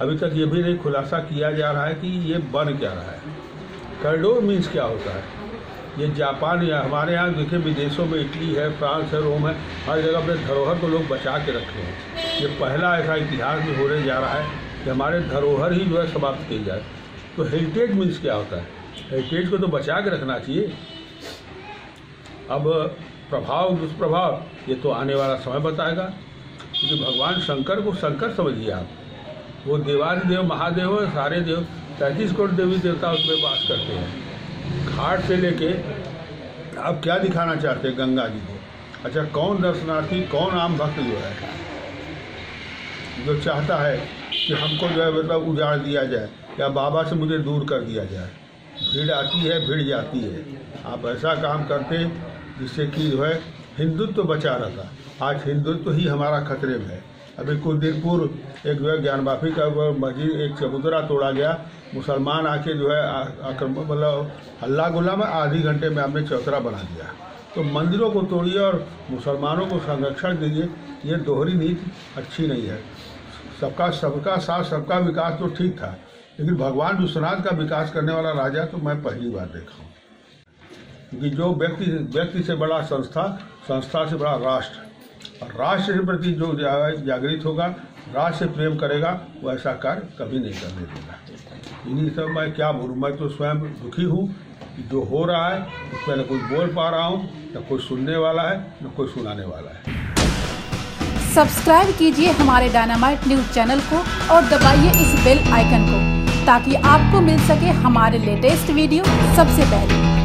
अभी तक ये भी नहीं खुलासा किया जा रहा है कि ये बन क्या रहा है। कॉरिडोर मीन्स क्या होता है? ये जापान या हमारे यहाँ देखिए विदेशों में इटली है, फ्रांस है, रोम है, हर जगह अपने धरोहर को लोग बचा के रखे हैं। ये पहला ऐसा इतिहास में होने जा रहा है कि हमारे धरोहर ही जो है समाप्त किए जाए। तो हेरिटेज मीन्स क्या होता है? हेरिटेज को तो बचा के रखना चाहिए। अब प्रभाव, दुष्प्रभाव, ये तो आने वाला समय बताएगा। क्योंकि भगवान शंकर को शंकर समझिए आप। वो देवादि देव महादेव है सारे देव, तैंतीस करोड़ देवी देवता उसमें वास करते हैं। घाट से लेके, आप क्या दिखाना चाहते हैं गंगा जी को? अच्छा कौन दर्शनार्थी, कौन आम भक्त जो है, जो चाहता है कि हमको जो है मतलब उजाड़ दिया जाए, या बाबा से मुझे दूर कर दिया जाए? भीड़ आती है, भीड़ जाती है। आप ऐसा काम करते जिससे कि जो है हिंदुत्व तो बचा रहता। आज हिंदुत्व तो ही हमारा खतरे में है। अभी कुछ दिन पूर्व एक जो है ज्ञानवापी का मस्जिद एक चबूतरा तोड़ा गया। मुसलमान आके जो है आक्रमण मतलब हल्ला गुल्ला में आधी घंटे में आपने चौतरा बना दिया। तो मंदिरों को तोड़िए और मुसलमानों को संरक्षण दीजिए। ये दोहरी नीति अच्छी नहीं है। सबका सबका साथ, सबका विकास तो ठीक था, लेकिन भगवान विश्वनाथ का विकास करने वाला राजा तो मैं पहली बार देखा हूँ। क्योंकि जो व्यक्ति व्यक्ति से बड़ा संस्था संस्था से बड़ा राष्ट्र। और राष्ट्र के प्रति जो जागृत होगा, राष्ट्र प्रेम करेगा, वो ऐसा कार्य कभी नहीं करने देगा। इन्हीं सब मैं क्या बोलूँ? मैं तो स्वयं दुखी हूँ जो हो रहा है, उसमें न कोई बोल पा रहा हूँ, न कोई सुनने वाला है, न कोई सुनाने वाला है। सब्सक्राइब कीजिए हमारे डायनामाइट न्यूज़ चैनल को और दबाइए इस बेल आइकन को, ताकि आपको मिल सके हमारे लेटेस्ट वीडियो सबसे पहले।